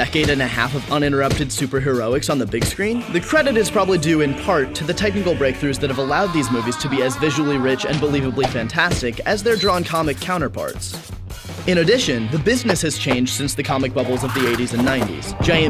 decade and a half of uninterrupted superheroics on the big screen, the credit is probably due in part to the technical breakthroughs that have allowed these movies to be as visually rich and believably fantastic as their drawn comic counterparts. In addition, the business has changed since the comic bubbles of the 80s and 90s. Giant